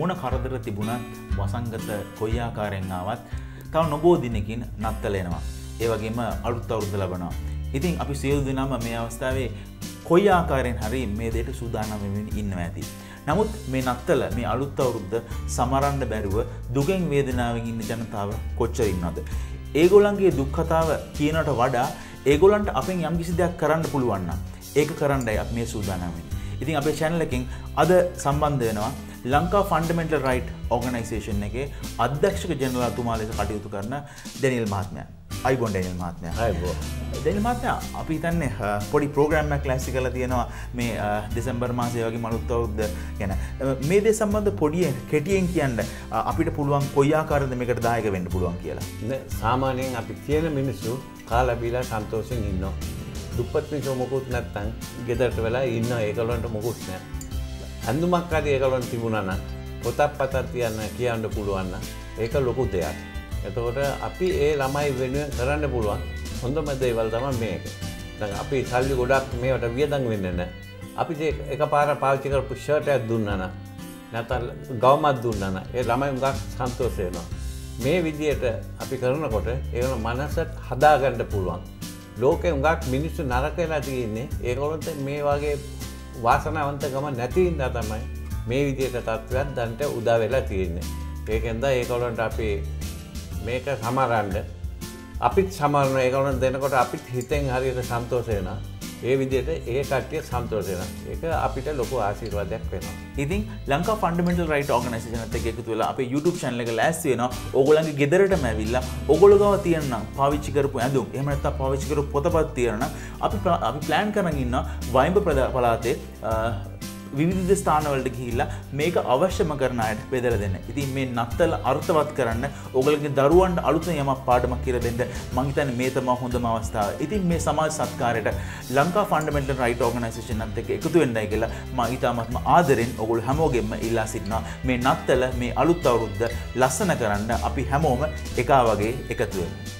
මොන කරදර තිබුණත් වසංගත කොයි ආකාරයෙන් ආවත් තව නොබෝ දිනකින් නත්තලෙනවා. ඒ වගේම අලුත් අවුරුද්ද ලබනවා. ඉතින් අපි සියලු දෙනාම මේ අවස්ථාවේ කොයි ආකාරයෙන් හරි මේ දෙයට සූදානම් වෙමින් ඉන්නවා ඇති. නමුත් මේ නත්තල මේ අලුත් අවුරුද්ද සමරන්න බැරුව දුකෙන් වේදනාවෙන් ඉන්න ජනතාව කොච්චර ඉන්නවද? ඒගොල්ලන්ගේ දුක් කතාව කියනට වඩා ඒගොල්ලන්ට අපෙන් යම්කිසි දෙයක් කරන්න පුළුවන් නම් ඒක කරන්නයි අපි මේ සූදානම් වෙන්නේ. ඉතින් අපේ channel එකෙන් අද සම්බන්ධ වෙනවා ලංකා ෆන්ඩමෙන්ටල් රයිට් ඕගනයිසේෂන් එකේ අධ්‍යක්ෂක ජනරල්තුමා ලෙස කටයුතු කරන ඩැනිල් මහත්මයා. අයිබොන් ඩැනිල් මහත්මයා. අයිබෝ. ඩැනිල් මහත්මයා අපි හිතන්නේ පොඩි ප්‍රෝග්‍රෑම් එකක් ලෑස්ති කරලා තියෙනවා මේ දෙසැම්බර් මාසයේ වගේ මනුත් අවුරුද්ද ගැන. මේ දේ සම්බන්ධ පොඩි කෙටියෙන් කියන්න අපිට පුළුවන් කොයි ආකාරද මේකට දායක වෙන්න පුළුවන් කියලා. සාමාන්‍යයෙන් අපි කියන මිනිස්සු කාලා බීලා සන්තෝෂෙන් ඉන්නවා. දුප්පත් මිනිස්සු මොකුත් නැත්තම් ගෙදරට වෙලා ඉන්න ඒගොල්ලන්ට මොකුත් නැහැ. ඇඳුමක් හරි ඒගොල්ලන් තිබුණා නම් පොතක් පතක් තියන්න කියන්න පුළුවන් නම් ඒක ලොකු දෙයක්. එතකොට අපි ඒ ළමයි වෙනුවෙන් කරන්න පුළුවන් හොඳම දේවල් තමයි මේක. දැන් අපි සල්ලි ගොඩක් මේවට වියදම් වෙන්නේ නැහැ. අපි ඒක පාර පාවිච්චි කරපු ෂර්ට් එකක් දුන්නා නම් නැත්නම් ගවමක් දුන්නා නම් ඒ ළමයි උඟක් සන්තෝෂ වෙනවා. මේ විදියට අපි කරනකොට ඒගොල්ලෝ මනසට හදාගන්න පුළුවන්. ලෝකෙ උඟක් මිනිස්සු නරක වෙලා තියෙන්නේ ඒගොල්ලන්ට මේ වගේ වාසනාවන්ත ගම නැති හින්දා තමයි මේ විදියට තත්ත්වයක් දැන්ට උදා වෙලා තියෙන්නේ. ඒකෙන්ද ඒගොල්ලන්ට අපි මේක සමරන්න අපිත් සමරන ඒගොල්ලන් දෙනකොට අපිත් හිතෙන් හරියට සන්තෝෂ වෙනවා. ඒ විදියට ඒ කට්ටිය සන්තෝෂ වෙනවා. ඒක අපිට ලොකු ආශිර්වාදයක් වෙනවා. ඉතින් ලංකා ෆන්ඩමෙන්ටල් රයිට් ඕගනයිසේෂන් එකත් එක්ක එකතු වෙලා අපේ YouTube channel එක ලෑස්ති වෙනවා. ඕගොල්ලන්ගේ ගෙදරටම ඇවිල්ලා ඕගොල්ලෝ ගාව තියෙන පාවිච්චි කරපු ඇඳුම් එහෙම නැත්නම් පාවිච්චි කරපු පොතපත් තියෙන අපි අපි ප්ලෑන් කරන් ඉන්නවා වයිඹ පළාතේ විවිධ ස්ථානවලට ගිහිල්ලා මේක අවශ්‍යම කරන අයට බෙදලා දෙන්න. ඉතින් මේ නත්තල අර්ථවත් කරන්න ඔයගලගේ දරුවන්ට අලුතෙන් යමක් පාඩමක් කියලා දෙන්න මං හිතන්නේ මේ තමයි හොඳම අවස්ථාව. ඉතින් මේ සමාජ සත්කාරයට ලංකා ෆන්ඩමෙන්ටල් රයිට් ඕගනයිසේෂන් එකත් එක්ක එකතු වෙන්නයි කියලා මම ඊටාත්ම ආදරෙන් ඔයගොල්ලෝ හැමෝගෙම ඉල්ලා සිටිනවා. මේ නත්තල මේ අලුත් අවුරුද්ද ලස්සන කරන්න අපි හැමෝම එකා වගේ එකතු වෙමු.